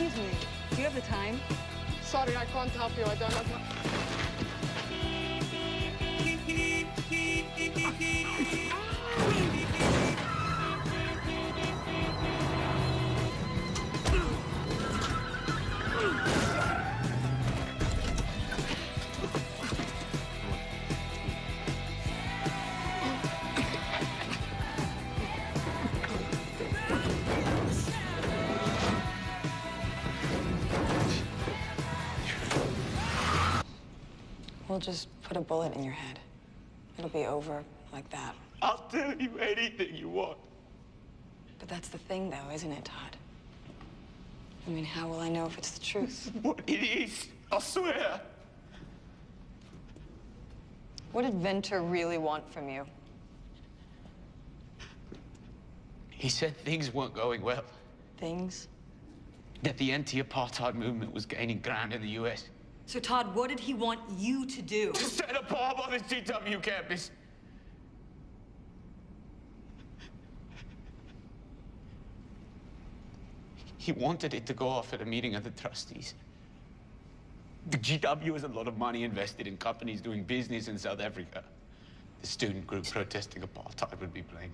Excuse me, do you have the time? Sorry, I can't help you. I don't have my... We'll just put a bullet in your head. It'll be over like that. I'll tell you anything you want. But that's the thing, though, isn't it, Todd? I mean, how will I know if it's the truth? What it is, I swear. What did Venter really want from you? He said things weren't going well. Things? That the anti-apartheid movement was gaining ground in the U.S. So, Todd, what did he want you to do? To set a bomb on the GW campus. He wanted it to go off at a meeting of the trustees. The GW has a lot of money invested in companies doing business in South Africa. The student group protesting apartheid would be blamed.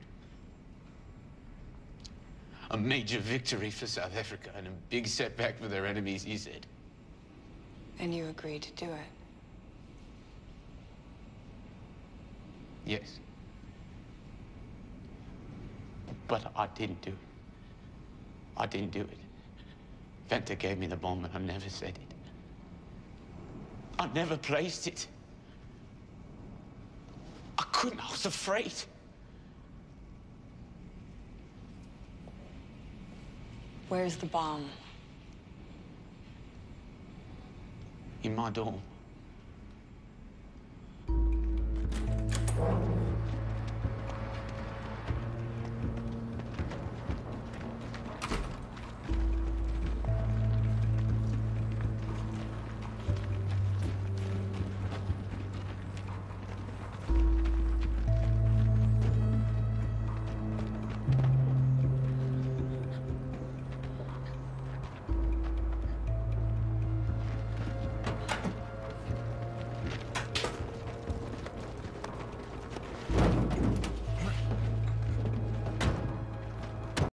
A major victory for South Africa and a big setback for their enemies, he said. And you agreed to do it. Yes. But I didn't do it. I didn't do it. Venter gave me the bomb and I never said it. I never placed it. I couldn't, I was afraid. Where's the bomb? in my dorm.